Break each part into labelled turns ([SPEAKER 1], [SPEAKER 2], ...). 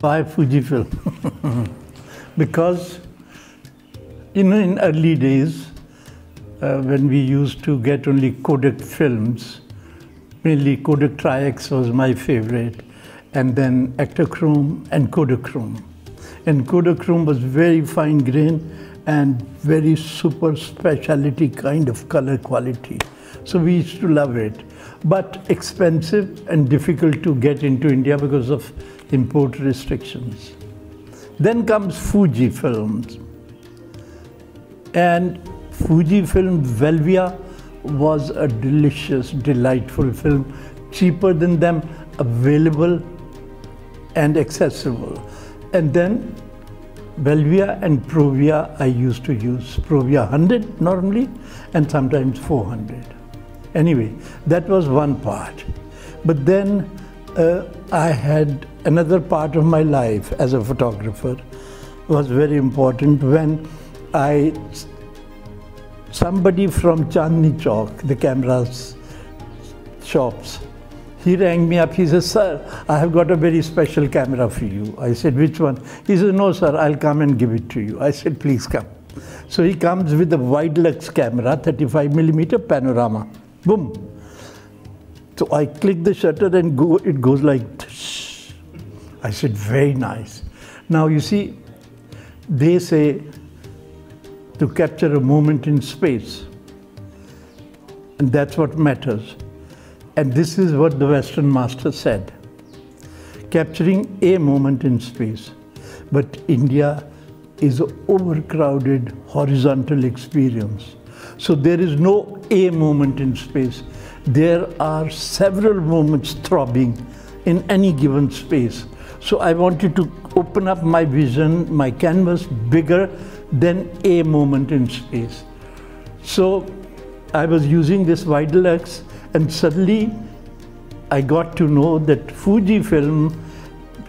[SPEAKER 1] Why Fujifilm? because, you know, in early days, uh, when we used to get only Kodak films, mainly Kodak Tri-X was my favorite, and then Ektachrome and Kodachrome. And Kodachrome was very fine grain and very super specialty kind of color quality. So we used to love it. But expensive and difficult to get into India because of import restrictions. Then comes Fuji Films. And Fuji Film Velvia was a delicious, delightful film, cheaper than them, available and accessible. And then Velvia and Provia I used to use. Provia 100 normally and sometimes 400. Anyway, that was one part. But then uh, I had another part of my life as a photographer was very important when I somebody from Chandni Chowk, the cameras shops, he rang me up. He says, Sir, I have got a very special camera for you. I said, Which one? He said, No, sir, I'll come and give it to you. I said, Please come. So he comes with a Widelux camera, 35 millimeter panorama. Boom. So I click the shutter and go, it goes like. I said, Very nice. Now you see, they say to capture a moment in space. And that's what matters. And this is what the Western master said capturing a moment in space. But India is an overcrowded horizontal experience. So there is no a moment in space. There are several moments throbbing in any given space. So I wanted to open up my vision, my canvas bigger than a moment in space. So I was using this Widelux and suddenly I got to know that Fujifilm,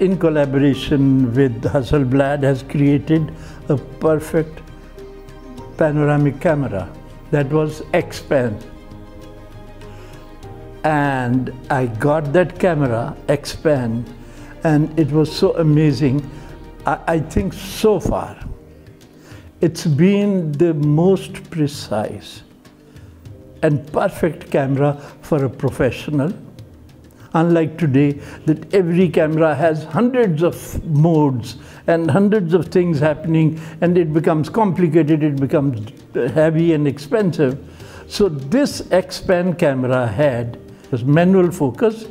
[SPEAKER 1] in collaboration with Hasselblad, has created a perfect panoramic camera that was X-Pan. And I got that camera, X-Pan, and it was so amazing. I, I think so far, it's been the most precise and perfect camera for a professional. Unlike today, that every camera has hundreds of modes and hundreds of things happening, and it becomes complicated, it becomes heavy and expensive. So this X-Pan camera had was manual focus,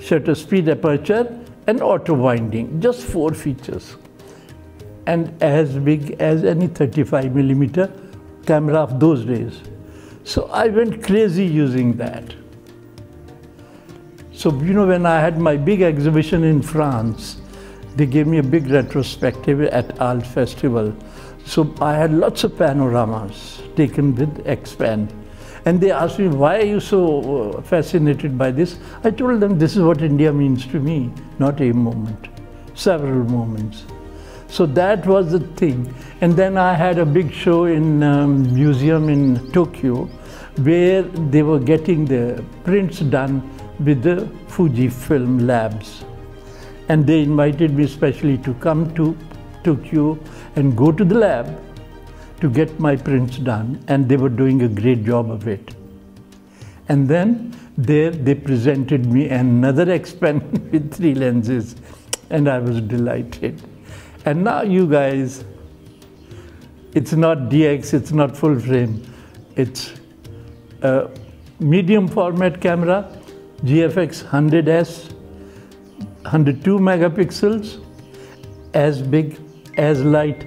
[SPEAKER 1] shutter speed aperture, and auto winding, just four features. And as big as any 35 millimeter camera of those days. So I went crazy using that. So, you know, when I had my big exhibition in France, they gave me a big retrospective at Arles Festival. So I had lots of panoramas taken with X-Pan. And they asked me, why are you so uh, fascinated by this? I told them, this is what India means to me, not a moment, several moments. So that was the thing. And then I had a big show in um, museum in Tokyo where they were getting the prints done with the Fujifilm labs. And they invited me especially to come to Tokyo and go to the lab to get my prints done. And they were doing a great job of it. And then there they presented me another X-Pan with three lenses and I was delighted. And now you guys, it's not DX, it's not full frame, it's a medium format camera, GFX 100S, 102 megapixels, as big, as light,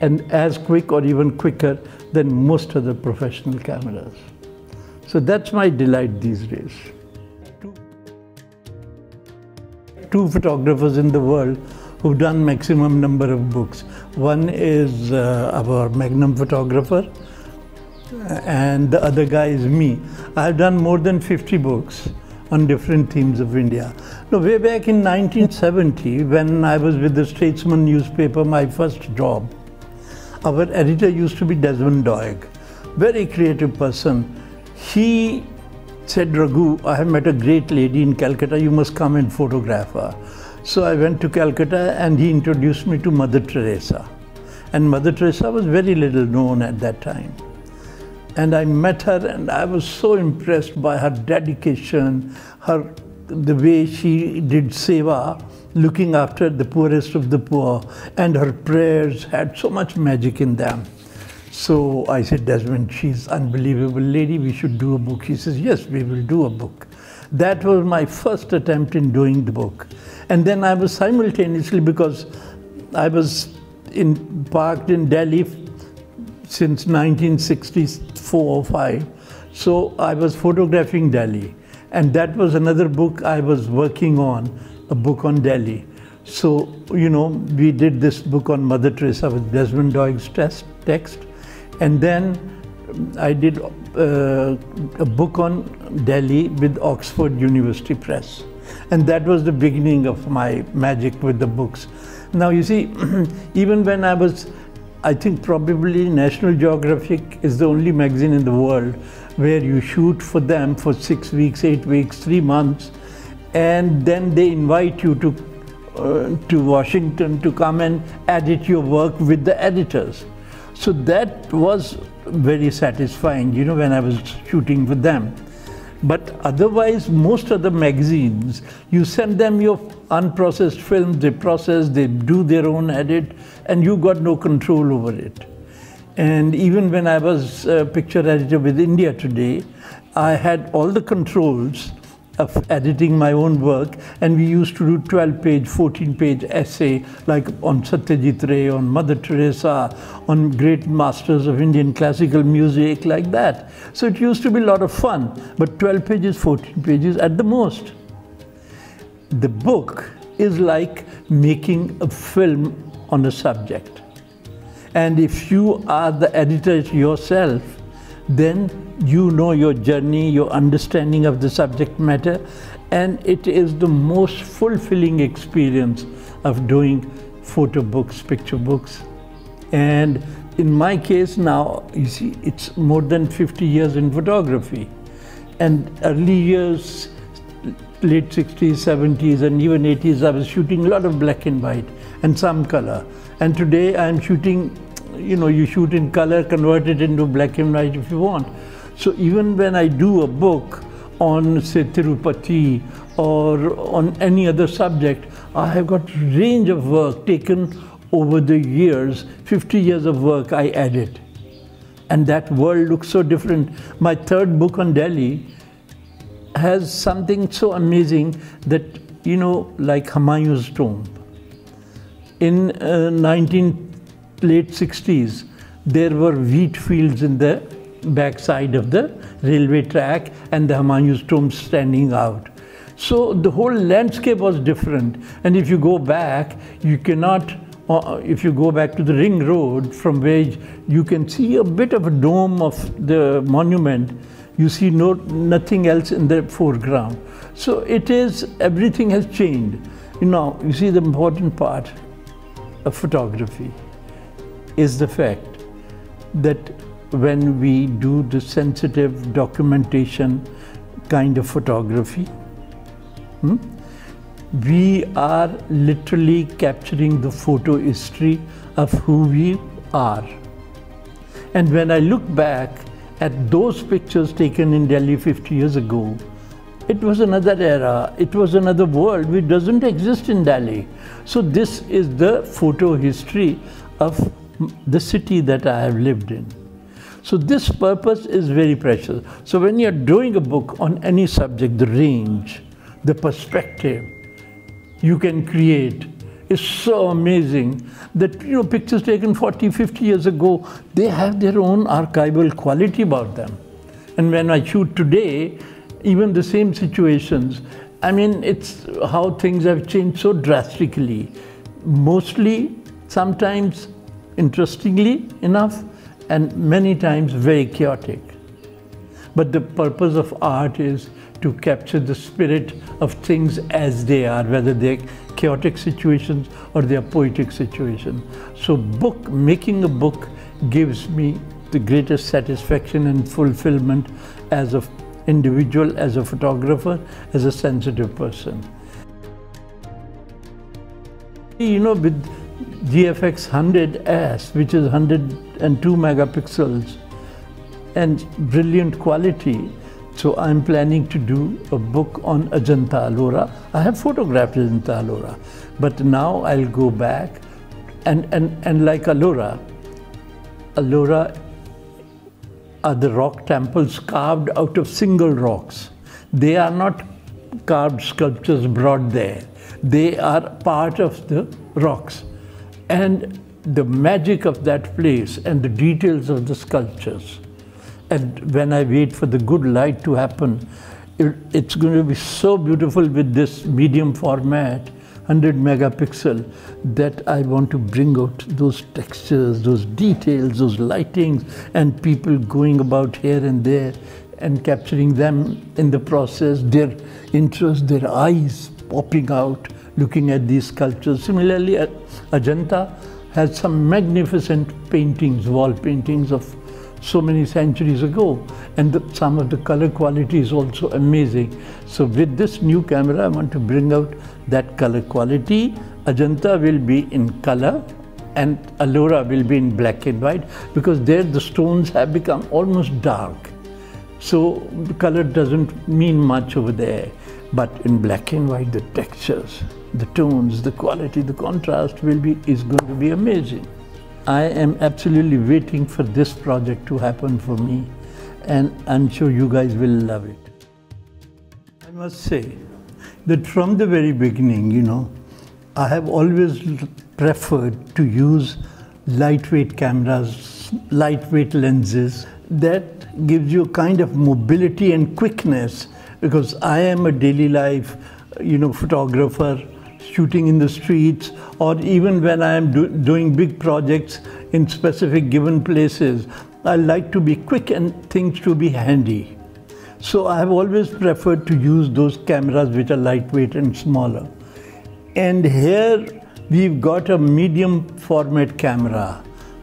[SPEAKER 1] and as quick or even quicker than most other professional cameras. So that's my delight these days. Two, photographers in the world who've done maximum number of books. One is uh, our Magnum photographer, and the other guy is me. I've done more than 50 books on different themes of India. Now, way back in 1970, when I was with the Statesman newspaper, my first job, our editor used to be Desmond Doig, very creative person. He said, Raghu, I have met a great lady in Calcutta, you must come and photograph her. So I went to Calcutta and he introduced me to Mother Teresa. And Mother Teresa was very little known at that time. And I met her and I was so impressed by her dedication, her the way she did seva, looking after the poorest of the poor, and her prayers had so much magic in them. So I said, Desmond, she's unbelievable lady, we should do a book. He says, yes, we will do a book. That was my first attempt in doing the book. And then I was simultaneously, because I was in, parked in Delhi since 1964 or 5, so I was photographing Delhi. And that was another book I was working on, a book on Delhi. So, you know, we did this book on Mother Teresa with Desmond Doig's test, text. And then I did uh, a book on Delhi with Oxford University Press. And that was the beginning of my magic with the books. Now, you see, even when I was, I think probably National Geographic is the only magazine in the world where you shoot for them for six weeks, eight weeks, three months, and then they invite you to, uh, to Washington to come and edit your work with the editors. So that was very satisfying, you know, when I was shooting with them. But otherwise, most of the magazines, you send them your unprocessed films, they process, they do their own edit, and you got no control over it. And even when I was a picture editor with India Today, I had all the controls of editing my own work, and we used to do 12 page, 14 page essay like on Satyajit Ray, on Mother Teresa, on great masters of Indian classical music, like that. So it used to be a lot of fun, but 12 pages, 14 pages at the most. The book is like making a film on a subject. And if you are the editor yourself, then you know your journey, your understanding of the subject matter, and it is the most fulfilling experience of doing photo books, picture books. And in my case now, you see, it's more than 50 years in photography. And early years, late 60s, 70s, and even 80s, I was shooting a lot of black and white and some color. And today I'm shooting, you know, you shoot in color, convert it into black and white if you want. So even when I do a book on, say, Tirupati or on any other subject, I have got range of work taken over the years, 50 years of work I added. And that world looks so different. My third book on Delhi has something so amazing that, you know, like Humayun's tomb. In uh, 19 late 60s, there were wheat fields in the backside of the railway track and the Humayun's tomb standing out. So the whole landscape was different. And if you go back, you cannot, uh, if you go back to the ring road from where you can see a bit of a dome of the monument, you see no, nothing else in the foreground. So it is, everything has changed. You know, you see the important part of photography is the fact that when we do the sensitive documentation kind of photography. Hmm? We are literally capturing the photo history of who we are. And when I look back at those pictures taken in Delhi 50 years ago, it was another era, it was another world which doesn't exist in Delhi. So this is the photo history of the city that I have lived in. So this purpose is very precious. So when you're doing a book on any subject, the range, the perspective you can create is so amazing that you know pictures taken 40, 50 years ago, they have their own archival quality about them. And when I shoot today, even the same situations, I mean, it's how things have changed so drastically. Mostly, sometimes, interestingly enough, and many times very chaotic. But the purpose of art is to capture the spirit of things as they are, whether they're chaotic situations or they're poetic situations. So book, making a book gives me the greatest satisfaction and fulfillment as an individual, as a photographer, as a sensitive person. You know, with GFX 100S, which is 102 megapixels and brilliant quality, so I'm planning to do a book on Ajanta Ellora. I have photographed Ajanta Ellora, but now I'll go back and, and, and like Ellora, Ellora are the rock temples carved out of single rocks. They are not carved sculptures brought there. They are part of the rocks. And the magic of that place and the details of the sculptures and when I wait for the good light to happen, it, it's going to be so beautiful with this medium format, 100 megapixel, that I want to bring out those textures, those details, those lightings, and people going about here and there and capturing them in the process, their interest, their eyes popping out, looking at these sculptures. Similarly, at Ajanta has some magnificent paintings, wall paintings of so many centuries ago. And the, some of the color quality is also amazing. So with this new camera, I want to bring out that color quality. Ajanta will be in color and Ellora will be in black and white because there the stones have become almost dark. So color doesn't mean much over there. But in black and white, the textures, the tones, the quality, the contrast will be is going to be amazing. I am absolutely waiting for this project to happen for me and I'm sure you guys will love it. I must say that from the very beginning, you know, I have always preferred to use lightweight cameras, lightweight lenses that gives you a kind of mobility and quickness because I am a daily life, you know, photographer shooting in the streets, or even when I am do doing big projects in specific given places, I like to be quick and things to be handy. So I have always preferred to use those cameras which are lightweight and smaller. And here we've got a medium format camera,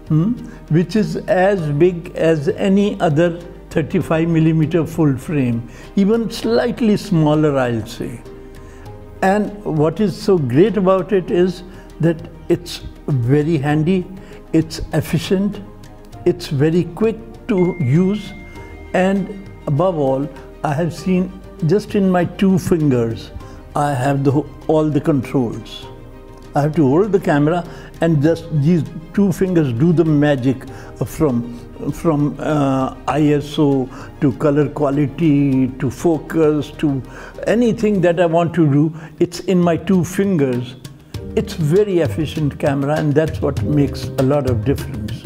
[SPEAKER 1] hmm, which is as big as any other 35 millimeter full frame, even slightly smaller, I'll say. And what is so great about it is that it's very handy, it's efficient, it's very quick to use, and above all, I have seen just in my two fingers, I have the, all the controls. I have to hold the camera and just these two fingers do the magic from from uh, ISO to color quality to focus to anything that I want to do, it's in my two fingers. It's very efficient camera and that's what makes a lot of difference.